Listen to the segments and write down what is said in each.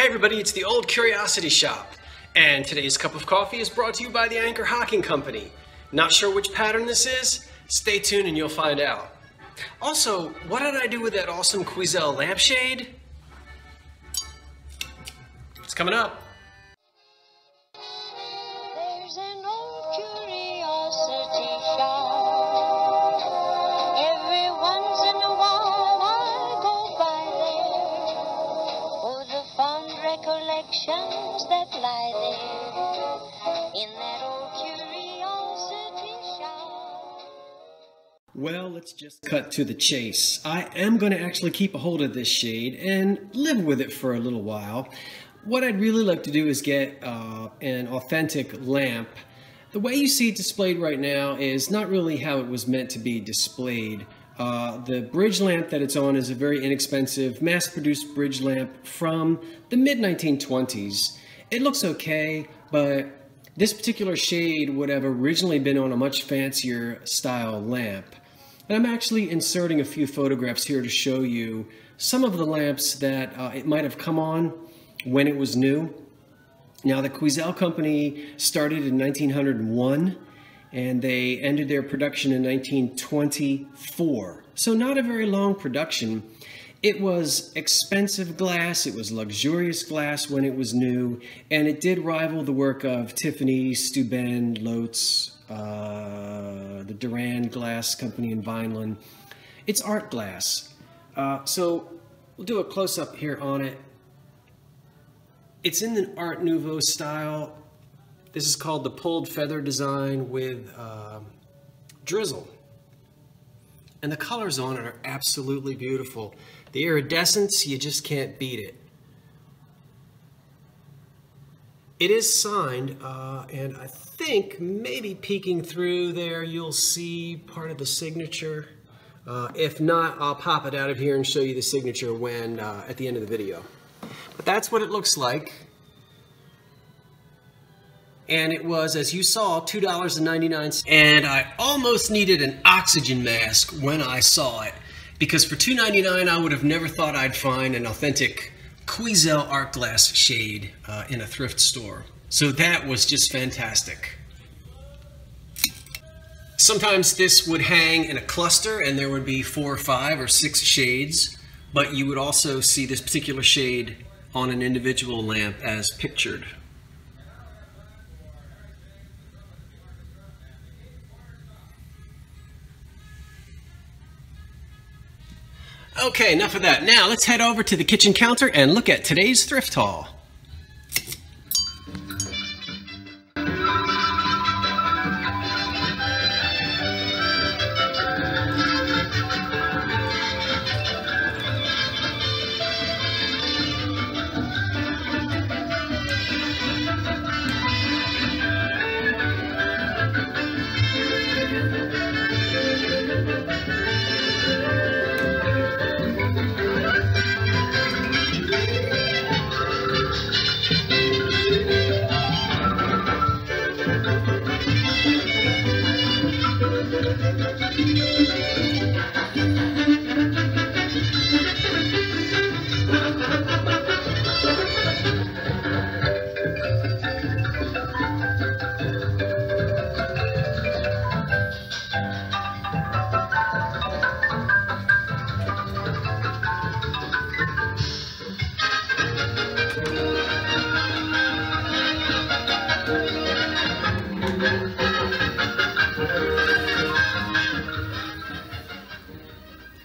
Hey everybody, it's the Old Curiosity Shop, and today's cup of coffee is brought to you by the Anchor Hocking Company. Not sure which pattern this is? Stay tuned and you'll find out. Also, what did I do with that awesome Quezal lampshade? It's coming up. Well, let's just cut to the chase. I am going to actually keep a hold of this shade and live with it for a little while. What I'd really like to do is get uh, an authentic lamp. The way you see it displayed right now is not really how it was meant to be displayed. Uh, the bridge lamp that it's on is a very inexpensive, mass-produced bridge lamp from the mid-1920s. It looks okay, but this particular shade would have originally been on a much fancier style lamp. And I'm actually inserting a few photographs here to show you some of the lamps that uh, it might have come on when it was new. Now, the Quezal company started in 1901 and they ended their production in 1924. So, not a very long production. It was expensive glass, it was luxurious glass when it was new, and it did rival the work of Tiffany, Steuben, Loetz, uh, the Durand Glass Company in Vineland. It's art glass. Uh, so, we'll do a close up here on it. It's in the Art Nouveau style. This is called the pulled feather design with uh, drizzle. And the colors on it are absolutely beautiful. The iridescence, you just can't beat it. It is signed, uh, and I think maybe peeking through there, you'll see part of the signature. Uh, if not, I'll pop it out of here and show you the signature when uh, at the end of the video. But that's what it looks like. And it was, as you saw, $2.99. And I almost needed an oxygen mask when I saw it. Because for $2.99, I would have never thought I'd find an authentic Quezal art glass shade uh, in a thrift store. So that was just fantastic. Sometimes this would hang in a cluster and there would be four or five or six shades, but you would also see this particular shade on an individual lamp as pictured. Okay, enough of that. Now let's head over to the kitchen counter and look at today's thrift haul.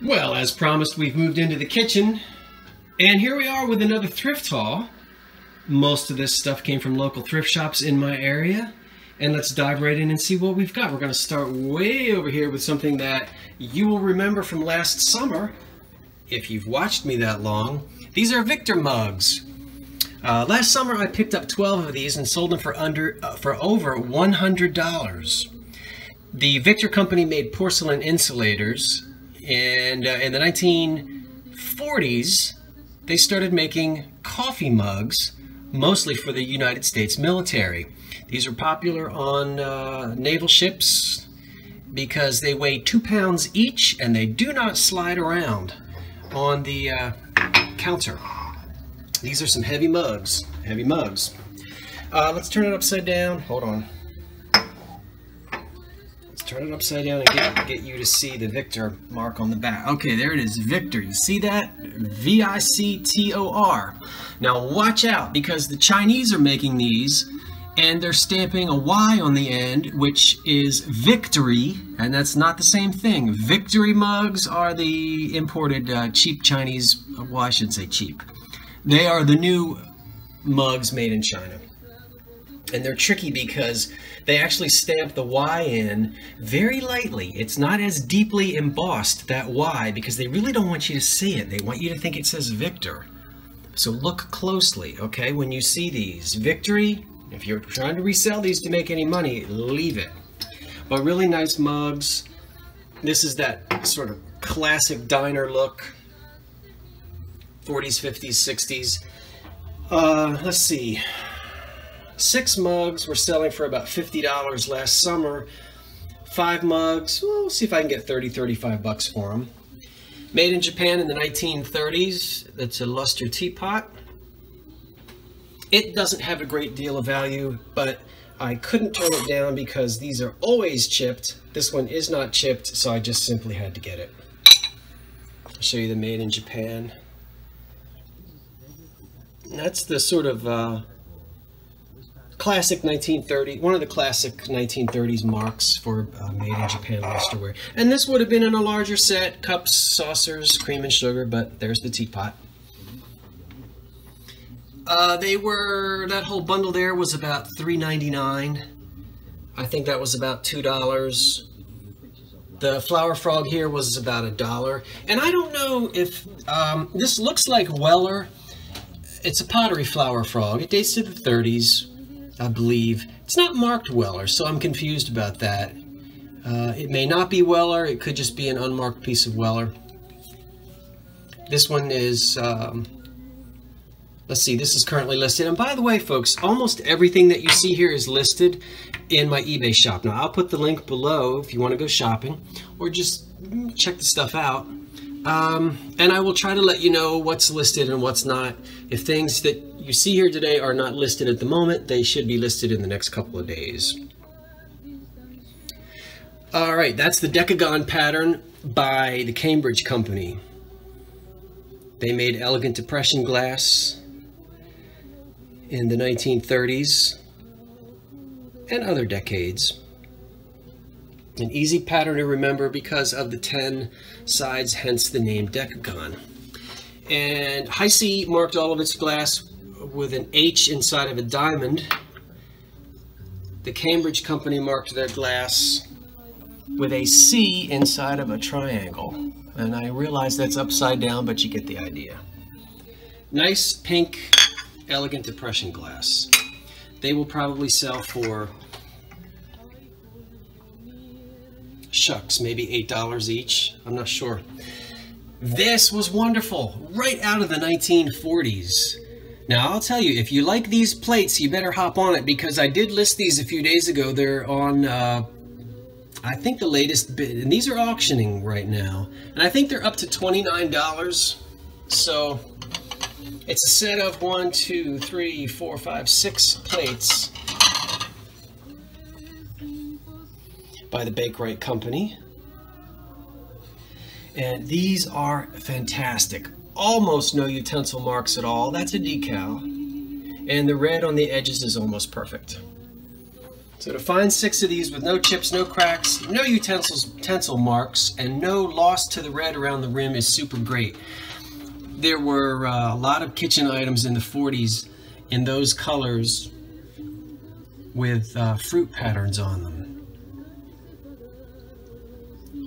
Well, as promised, we've moved into the kitchen, and here we are with another thrift haul. Most of this stuff came from local thrift shops in my area, and let's dive right in and see what we've got. We're going to start way over here with something that you will remember from last summer, if you've watched me that long. These are Victor mugs. Uh, last summer, I picked up 12 of these and sold them for under uh, for over $100. The Victor company made porcelain insulators, and uh, in the 1940s, they started making coffee mugs, mostly for the United States military. These are popular on uh, naval ships because they weigh two pounds each and they do not slide around on the uh, counter. These are some heavy mugs. Heavy mugs. Uh, let's turn it upside down. Hold on. Turn it upside down and get, get you to see the Victor mark on the back. Okay, there it is. Victor. You see that? V-I-C-T-O-R. Now watch out because the Chinese are making these and they're stamping a Y on the end, which is victory, and that's not the same thing. Victory mugs are the imported uh, cheap Chinese, well, I shouldn't say cheap. They are the new mugs made in China. And they're tricky because they actually stamp the Y in very lightly. It's not as deeply embossed, that Y, because they really don't want you to see it. They want you to think it says Victor. So look closely, okay, when you see these. Victory, if you're trying to resell these to make any money, leave it. But really nice mugs. This is that sort of classic diner look. 40s, 50s, 60s. Uh, let's see. Six mugs were selling for about $50 last summer. Five mugs, well, see if I can get 30, 35 bucks for them. Made in Japan in the 1930s. That's a luster teapot. It doesn't have a great deal of value, but I couldn't turn it down because these are always chipped. This one is not chipped, so I just simply had to get it. I'll show you the made in Japan. That's the sort of uh, classic 1930, one of the classic 1930s marks for uh, made in Japan lusterware. And this would have been in a larger set, cups, saucers, cream and sugar, but there's the teapot. Uh, they were, that whole bundle there was about $3.99. I think that was about $2. The flower frog here was about a dollar. And I don't know if, um, this looks like Weller. It's a pottery flower frog. It dates to the 30s, I believe. It's not marked Weller, so I'm confused about that. Uh, it may not be Weller. It could just be an unmarked piece of Weller. This one is um, Let's see, this is currently listed. And by the way, folks, almost everything that you see here is listed in my eBay shop. Now, I'll put the link below if you want to go shopping or just check the stuff out. Um, and I will try to let you know what's listed and what's not. If things that you see here today are not listed at the moment, they should be listed in the next couple of days. All right, that's the Decagon pattern by the Cambridge Company. They made elegant depression glass in the 1930s and other decades. An easy pattern to remember because of the 10 sides, hence the name Decagon. And Heisey marked all of its glass with an H inside of a diamond. The Cambridge Company marked their glass with a C inside of a triangle. And I realize that's upside down, but you get the idea. Nice pink elegant depression glass. They will probably sell for shucks, maybe $8 each. I'm not sure. This was wonderful, right out of the 1940s. Now, I'll tell you, if you like these plates, you better hop on it because I did list these a few days ago. They're on, uh, I think the latest bid, and these are auctioning right now. And I think they're up to $29. So it's a set of one, two, three, four, five, six plates by the Bakelite Company. And these are fantastic. Almost no utensil marks at all. That's a decal. And the red on the edges is almost perfect. So to find six of these with no chips, no cracks, no utensils, utensil marks, and no loss to the red around the rim is super great there were uh, a lot of kitchen items in the 40s in those colors with uh, fruit patterns on them.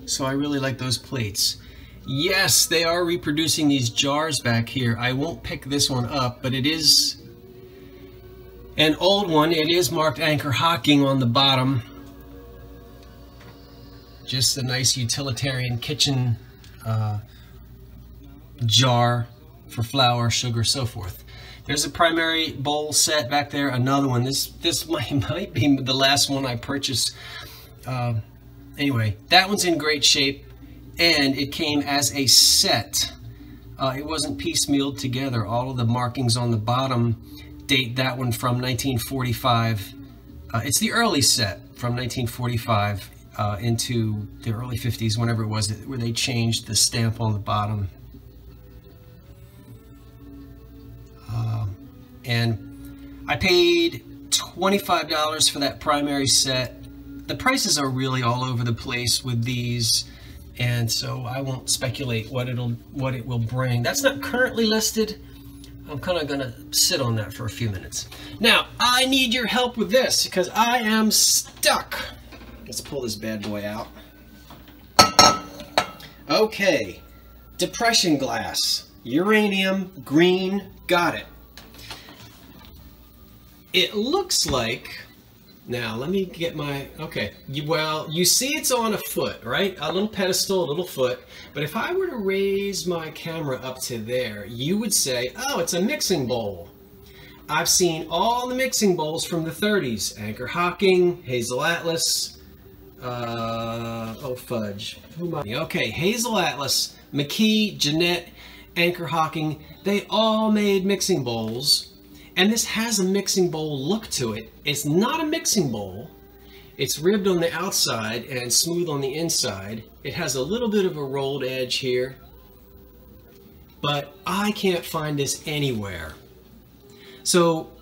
So I really like those plates. Yes, they are reproducing these jars back here. I won't pick this one up, but it is an old one. It is marked Anchor Hocking on the bottom. Just a nice utilitarian kitchen uh, jar for flour, sugar, so forth. There's a primary bowl set back there, another one. This this might, might be the last one I purchased. Uh, anyway, that one's in great shape, and it came as a set. uh, it wasn't piecemealed together. All of the markings on the bottom date that one from 1945. Uh, it's the early set from 1945 uh, into the early 50s, whenever it was, where they changed the stamp on the bottom. Uh, and I paid $25 for that primary set. The prices are really all over the place with these and so I won't speculate what it'll what it will bring. That's not currently listed. I'm kind of going to sit on that for a few minutes. Now, I need your help with this because I am stuck. Let's pull this bad boy out. Okay, depression glass, uranium, green, got it. It looks like now, let me get my, okay, you, well, you see it's on a foot, right? A little pedestal, a little foot. But if I were to raise my camera up to there, you would say, oh, it's a mixing bowl. I've seen all the mixing bowls from the 30s. Anchor Hocking, Hazel Atlas, uh, oh fudge, who am I? Okay, Hazel Atlas, McKee, Jeannette, Anchor Hocking, they all made mixing bowls and this has a mixing bowl look to it. It's not a mixing bowl. It's ribbed on the outside and smooth on the inside. It has a little bit of a rolled edge here, but I can't find this anywhere. So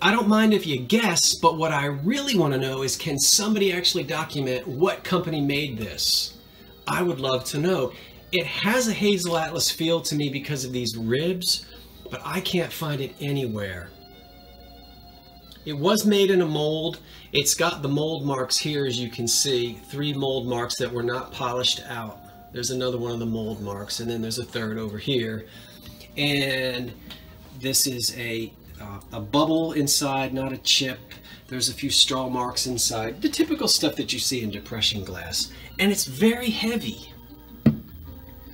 I don't mind if you guess, but what I really want to know is can somebody actually document what company made this? I would love to know. It has a Hazel Atlas feel to me because of these ribs, but I can't find it anywhere. It was made in a mold. It's got the mold marks here, as you can see, three mold marks that were not polished out. There's another one of the mold marks, and then there's a third over here. And this is a, uh, a bubble inside, not a chip. There's a few straw marks inside, the typical stuff that you see in depression glass. And it's very heavy,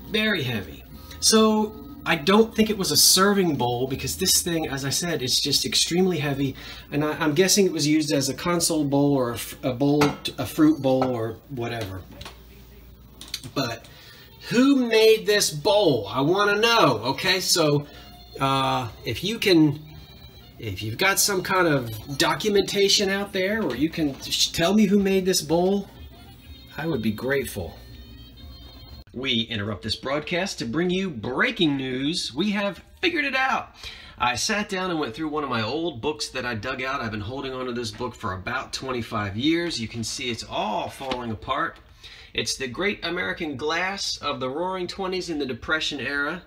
very heavy. So I don't think it was a serving bowl because this thing, as I said, it's just extremely heavy. And I, am guessing it was used as a console bowl or a, a bowl, a fruit bowl or whatever. But who made this bowl? I want to know. Okay, so uh, if you can, if you've got some kind of documentation out there or you can tell me who made this bowl, I would be grateful. We interrupt this broadcast to bring you breaking news. We have figured it out. I sat down and went through one of my old books that I dug out. I've been holding onto this book for about 25 years. You can see it's all falling apart. It's The Great American Glass of the Roaring Twenties in the Depression Era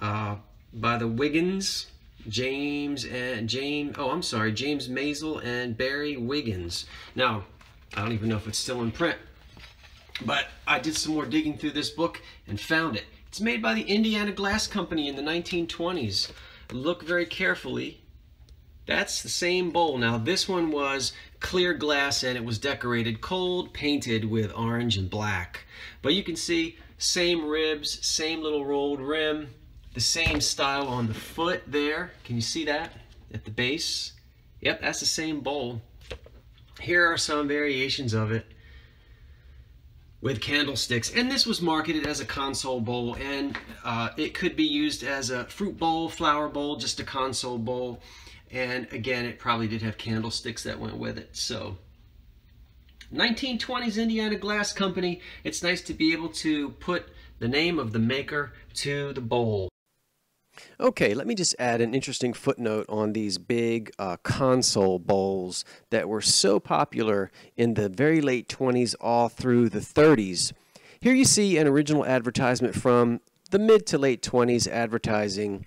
uh, by the Wiggins, James and James, oh, I'm sorry, James Measell and Berry Wiggins. Now, I don't even know if it's still in print. But I did some more digging through this book and found it. It's made by the Indiana Glass Company in the 1920s. Look very carefully. That's the same bowl. Now this one was clear glass and it was decorated cold, painted with orange and black. But you can see same ribs, same little rolled rim, the same style on the foot there. Can you see that at the base? Yep, that's the same bowl. Here are some variations of it with candlesticks. And this was marketed as a console bowl, and uh, it could be used as a fruit bowl, flower bowl, just a console bowl. And again, it probably did have candlesticks that went with it. So 1920s Indiana Glass Company. It's nice to be able to put the name of the maker to the bowl. Okay, let me just add an interesting footnote on these big uh, console bowls that were so popular in the very late 20s all through the 30s. Here you see an original advertisement from the mid to late 20s advertising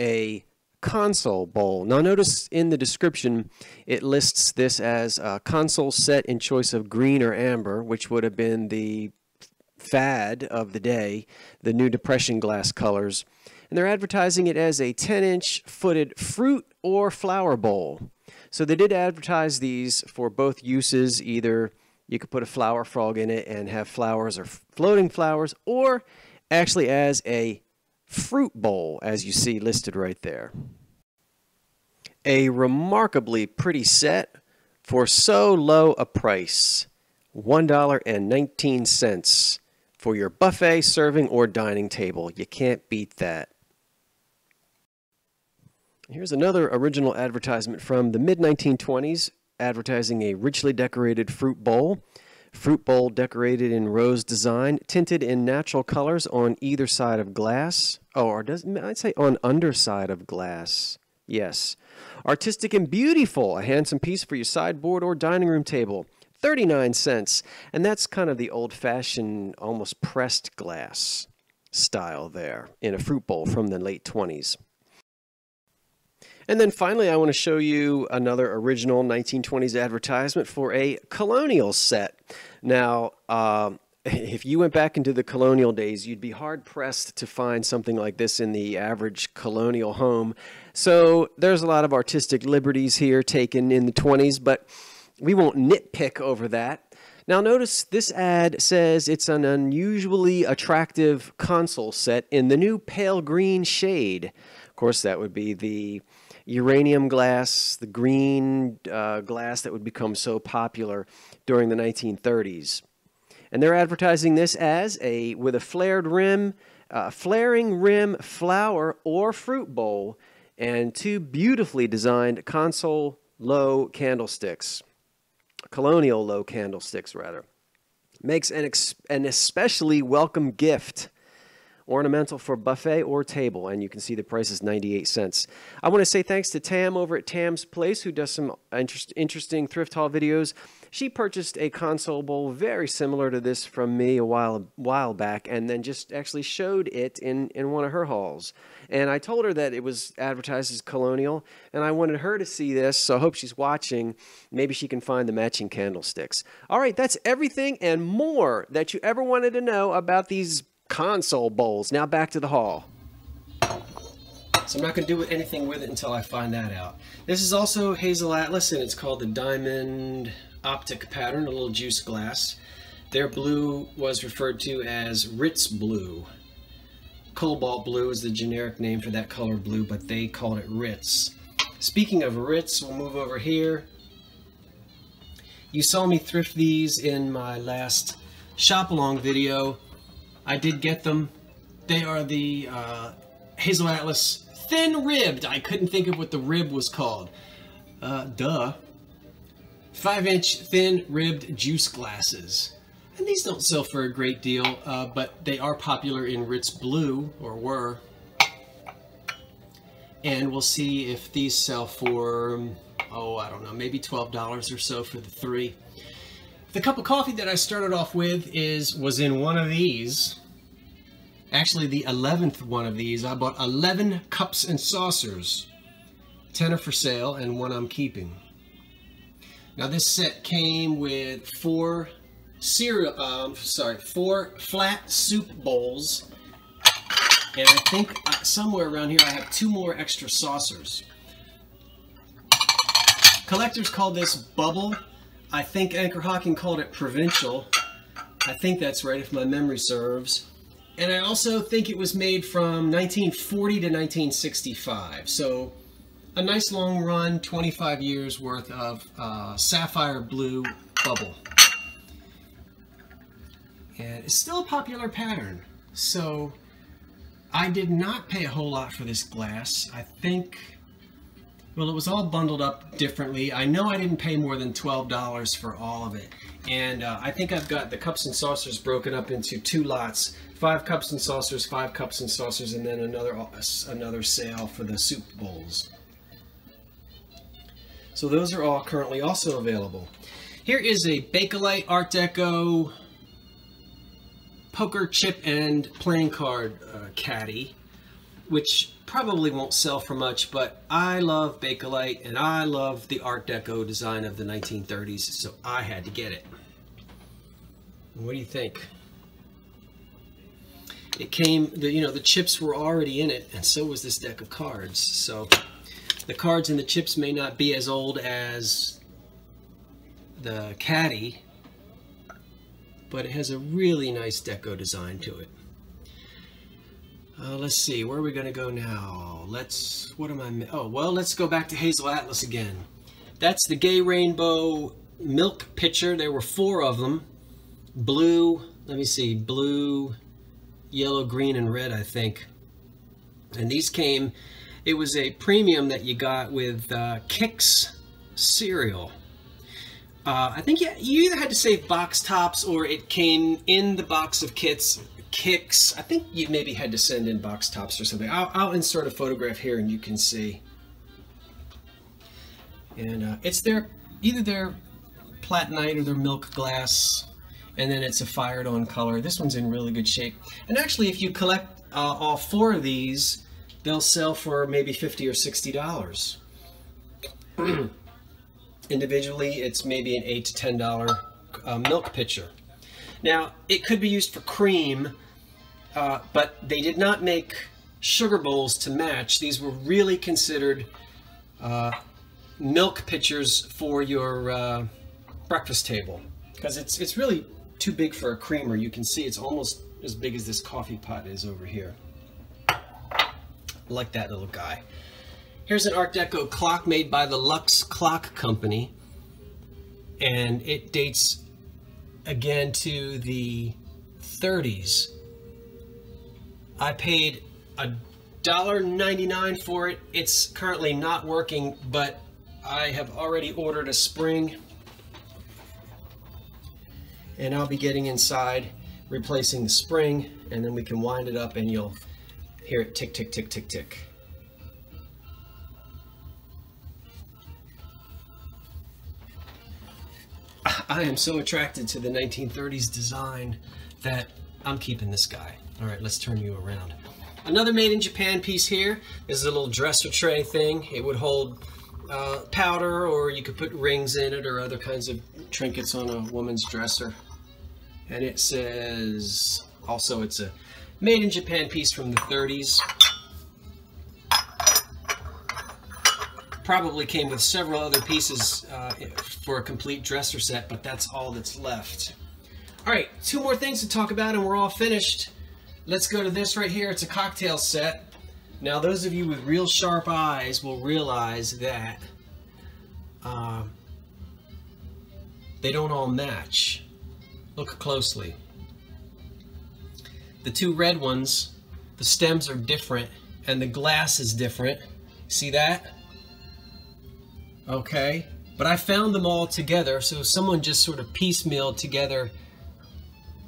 a console bowl. Now notice in the description it lists this as a console set in choice of green or amber, which would have been the fad of the day, the new depression glass colors and they're advertising it as a 10 inch footed fruit or flower bowl. So they did advertise these for both uses either you could put a flower frog in it and have flowers or floating flowers, or actually as a fruit bowl, as you see listed right there. A remarkably pretty set for so low a price $1.19 for your buffet, serving, or dining table. You can't beat that. Here's another original advertisement from the mid 1920s advertising a richly decorated fruit bowl. Fruit bowl decorated in rose design, tinted in natural colors on either side of glass. Oh, or does I'd say on underside of glass. Yes. Artistic and beautiful, a handsome piece for your sideboard or dining room table. 39 cents. And that's kind of the old fashioned, almost pressed glass style there in a fruit bowl from the late 20s. And then finally, I want to show you another original 1920s advertisement for a colonial set. Now, uh, if you went back into the colonial days, you'd be hard pressed to find something like this in the average colonial home. So there's a lot of artistic liberties here taken in the 20s, but we won't nitpick over that. Now, notice this ad says it's an unusually attractive console set in the new pale green shade. Of course, that would be the uranium glass, the green uh, glass that would become so popular during the 1930s. And they're advertising this as a with a flared rim, uh, flaring rim flower or fruit bowl, and two beautifully designed console low candlesticks, colonial low candlesticks rather. Makes an, an especially welcome gift ornamental for buffet or table, and you can see the price is 98 cents. I want to say thanks to Tam over at Tam's Place, who does some interest, interesting thrift haul videos. She purchased a console bowl very similar to this from me a while while back, and then just actually showed it in, in one of her hauls. And I told her that it was advertised as colonial, and I wanted her to see this, so I hope she's watching. Maybe she can find the matching candlesticks. All right, that's everything and more that you ever wanted to know about these console bowls. Now back to the haul. So I'm not going to do anything with it until I find that out. This is also Hazel Atlas, and it's called the Diamond Optic Pattern, a little juice glass. Their blue was referred to as Ritz Blue. Cobalt Blue is the generic name for that color blue, but they called it Ritz. Speaking of Ritz, we'll move over here. You saw me thrift these in my last shop along video. I did get them. They are the uh, Hazel Atlas thin ribbed. I couldn't think of what the rib was called. Uh, duh. Five inch thin ribbed juice glasses. And these don't sell for a great deal, uh, but they are popular in Ritz Blue, or were. And we'll see if these sell for, oh, I don't know, maybe $12 or so for the three. The cup of coffee that I started off with is was in one of these. Actually, the 11th one of these. I bought 11 cups and saucers. 10 are for sale and one I'm keeping. Now this set came with four cereal, um, sorry, four flat soup bowls. And I think uh, somewhere around here I have two more extra saucers. Collectors call this bubble I think Anchor Hocking called it provincial. I think that's right if my memory serves. And I also think it was made from 1940 to 1965. So a nice long run, 25 years worth of uh, sapphire blue bubble. And it's still a popular pattern. So I did not pay a whole lot for this glass. I think well, it was all bundled up differently. I know I didn't pay more than $12 for all of it. And uh, I think I've got the cups and saucers broken up into two lots. Five cups and saucers, five cups and saucers, and then another, uh, another sale for the soup bowls. So those are all currently also available. Here is a Bakelite Art Deco poker chip and playing card uh, caddy which probably won't sell for much, but I love Bakelite and I love the Art Deco design of the 1930s, so I had to get it. What do you think? It came, the, you know, the chips were already in it, and so was this deck of cards. So the cards and the chips may not be as old as the caddy, but it has a really nice deco design to it. Uh, let's see, where are we going to go now? Let's, what am I, oh, well, let's go back to Hazel Atlas again. That's the Gay Rainbow milk pitcher. There were four of them. Blue, let me see, blue, yellow, green, and red, I think. And these came, it was a premium that you got with uh, Kix cereal. Uh, I think you, you either had to save box tops or it came in the box of kits, Kix. I think you maybe had to send in box tops or something. I'll, I'll insert a photograph here and you can see. And uh, it's their, either their Platonite or their milk glass and then it's a fired on color. This one's in really good shape. And actually, if you collect uh, all four of these, they'll sell for maybe 50 or $60. Individually, it's maybe an 8 to $10 uh, milk pitcher. Now, it could be used for cream, uh, but they did not make sugar bowls to match. These were really considered uh, milk pitchers for your uh, breakfast table because it's it's really too big for a creamer. You can see it's almost as big as this coffee pot is over here. Like that little guy. Here's an Art Deco clock made by the Lux Clock Company. And it dates again to the 30s. I paid a dollar ninety-nine for it. It's currently not working, but I have already ordered a spring and I'll be getting inside, replacing the spring, and then we can wind it up and you'll hear it tick, tick, tick, tick, tick. I am so attracted to the 1930s design that I'm keeping this guy. All right, let's turn you around. Another made in Japan piece here is a little dresser tray thing. It would hold uh, powder or you could put rings in it or other kinds of trinkets on a woman's dresser and it says also it's a made in Japan piece from the 30s. Probably came with several other pieces uh, for a complete dresser set, but that's all that's left. All right, two more things to talk about and we're all finished. Let's go to this right here. It's a cocktail set. Now, those of you with real sharp eyes will realize that uh, they don't all match. Look closely. The two red ones, the stems are different and the glass is different. See that? Okay, but I found them all together, so someone just sort of piecemealed together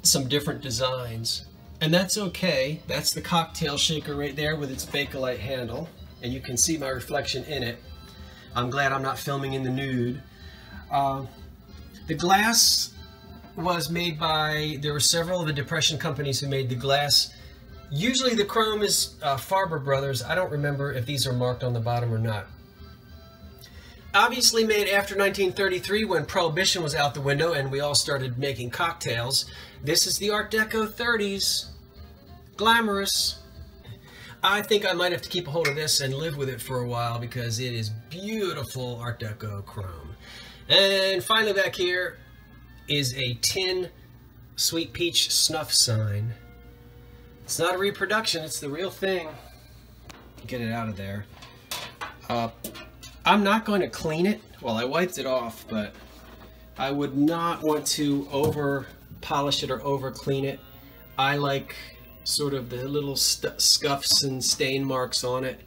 some different designs. And that's okay. That's the cocktail shaker right there with its Bakelite handle. And you can see my reflection in it. I'm glad I'm not filming in the nude. Uh, the glass was made by, there were several of the Depression companies who made the glass. Usually the chrome is uh, Farber Brothers. I don't remember if these are marked on the bottom or not. Obviously made after 1933 when Prohibition was out the window and we all started making cocktails. This is the Art Deco 30s. Glamorous. I think I might have to keep a hold of this and live with it for a while because it is beautiful Art Deco chrome. And finally back here, is a tin Sweet Peach snuff sign. It's not a reproduction, it's the real thing. Get it out of there. Uh, I'm not going to clean it. Well, I wiped it off, but I would not want to over polish it or over clean it. I like sort of the little scuffs and stain marks on it.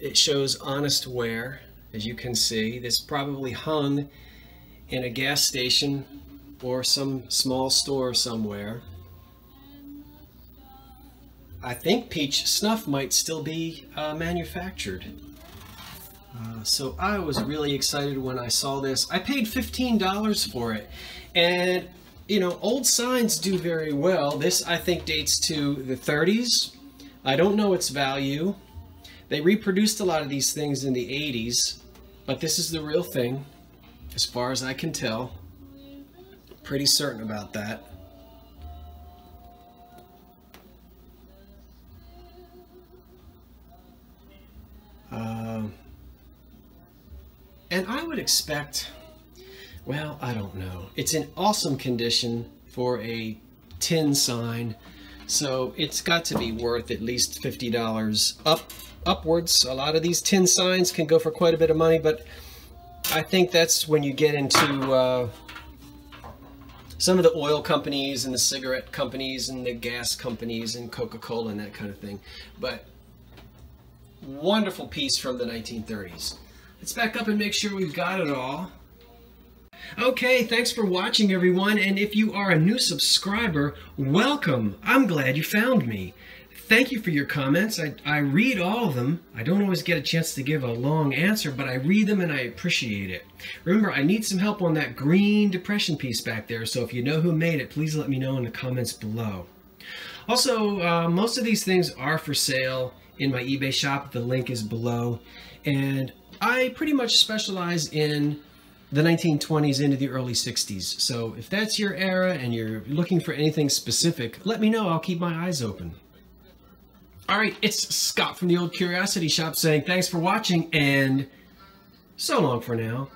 It shows honest wear, as you can see. This probably hung in a gas station or some small store somewhere. I think peach snuff might still be uh, manufactured. Uh, so I was really excited when I saw this. I paid $15 for it. And, you know, old signs do very well. This, I think, dates to the 30s. I don't know its value. They reproduced a lot of these things in the 80s, but this is the real thing as far as I can tell. Pretty certain about that. Um, and I would expect, well, I don't know. It's in awesome condition for a tin sign, so it's got to be worth at least $50 up upwards. A lot of these tin signs can go for quite a bit of money, but I think that's when you get into uh, some of the oil companies and the cigarette companies and the gas companies and Coca-Cola and that kind of thing. But wonderful piece from the 1930s. Let's back up and make sure we've got it all. Okay, thanks for watching everyone, and if you are a new subscriber, welcome. I'm glad you found me. Thank you for your comments. I, I read all of them. I don't always get a chance to give a long answer, but I read them and I appreciate it. Remember, I need some help on that green depression piece back there, so if you know who made it, please let me know in the comments below. Also, uh, most of these things are for sale in my eBay shop. The link is below. And I pretty much specialize in the 1920s into the early 60s. So if that's your era and you're looking for anything specific, let me know. I'll keep my eyes open. All right, it's Scott from the Old Curiosity Shop saying thanks for watching and so long for now.